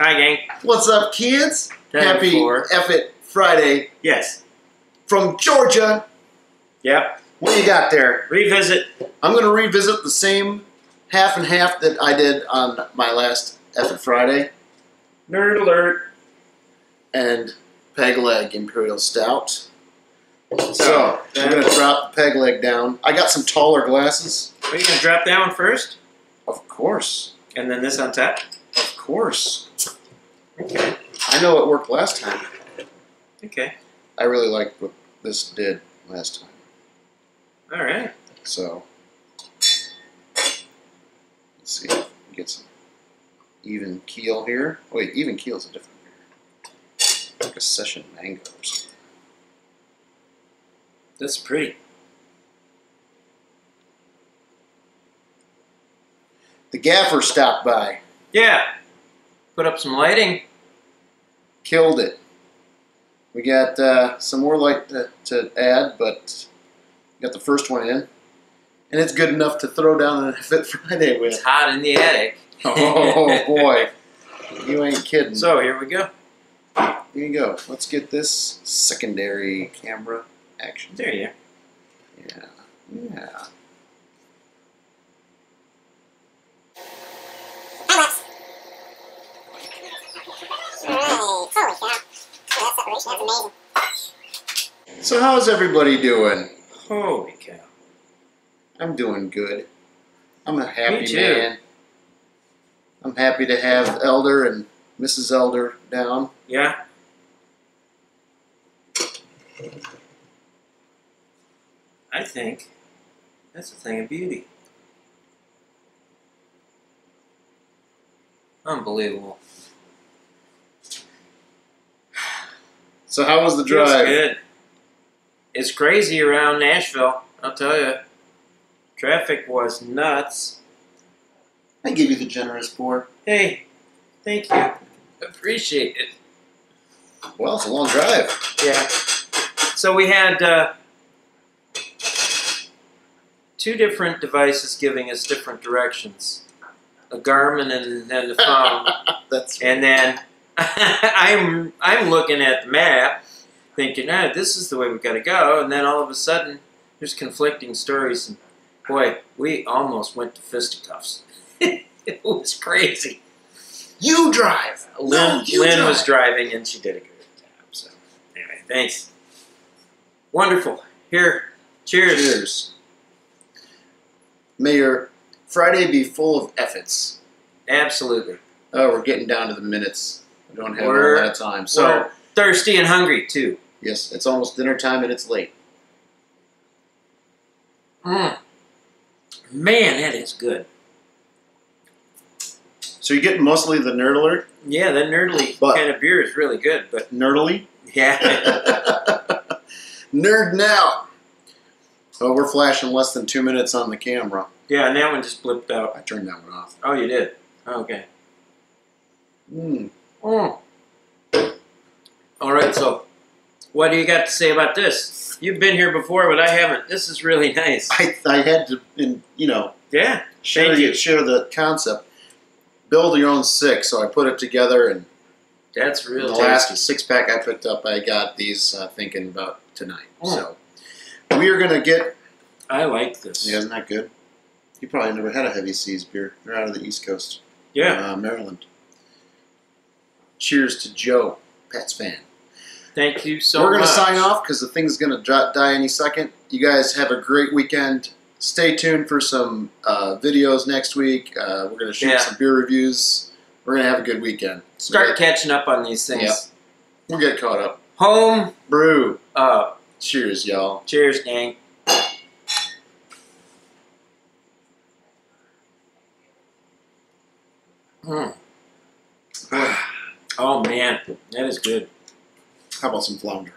Hi, gang. What's up, kids? Time Happy for- F it Friday Yes. from Georgia. Yep. What do you got there? Revisit. I'm going to revisit the same half and half that I did on my last F it Friday Nerd alert. and peg leg Imperial Stout. So, I'm going to uh, drop the peg leg down. I got some taller glasses. Are you gonna drop that one first, Of course. and then this on top? Of course. Okay. I know it worked last time. Okay. I really liked what this did last time. All right. So let's see. Get some even keel here. Wait, even keel is a different beer. Like a session mango or something. That's pretty. The gaffer stopped by, Yeah. Put up some lighting. killed it. We got uh, some more light to, to add, but got the first one in, and it's good enough to throw down on a Fit Friday with. It's hot in the attic. Oh boy, you ain't kidding. So here we go. Here you go. Let's get this secondary camera action. There you. Yeah. Yeah. Holy cow. That separation, that's amazing. So how's everybody doing? Holy cow. I'm doing good. I'm a happy Me too. man. I'm happy to have Elder and Mrs. Elder down. Yeah. I think that's a thing of beauty. Unbelievable. So how was the Feels drive? good. It's crazy around Nashville. I'll tell you. Traffic was nuts. I give you the generous pour. Hey, thank you. Appreciate it. Well, it's a long drive. Yeah. So we had uh, two different devices giving us different directions. A Garmin and, and the phone. That's and then I'm I'm looking at the map, thinking, ah, this is the way we've got to go. And then all of a sudden, there's conflicting stories. And boy, we almost went to fisticuffs. it was crazy. you drive. Lynn, No, you Lynn drive. was driving and she did a good job. So, anyway, thanks. Wonderful. Here, cheers. Cheers. May your Friday be full of efforts. Absolutely. Oh, we're getting down to the minutes. We don't have We're- a lot of time. So We're thirsty and hungry too. yes, it's almost dinner time and it's late. Mm. Man, that is good. So you're getting mostly the nerd alert? Yeah, that nerdly But- kind of beer is really good. But Nerdly? yeah, Nerd now. Oh, we're flashing less than two minutes on the camera. yeah, and that one just blipped out. I turned that one off. Oh, you did. Okay. Mm. Mm. All right. So, what do you got to say about this? You've been here before, but I haven't. This is really nice. I, I had to, in, you know, Yeah. share, you. share the concept. Build your own six. So I put it together, and That's real the last six pack I picked up, I got these uh, thinking about tonight. Mm. So we are gonna get. I like this. Yeah, isn't that good? You probably never had a heavy seas beer. You're out of the East Coast, Yeah. uh, Maryland. Cheers to Joe, Pats fan. Thank you so much We're gonna sign off because the thing's gonna die any second. You guys have a great weekend. Stay tuned for some uh, videos next week. Uh, we're gonna shoot Yeah. some beer reviews. We're gonna have a good weekend. Start catching up on these things. Yeah. We'll get caught up. Home Brew. Cheers, y'all. Cheers, gang. Mm. Oh man, that is good. How about some flounder?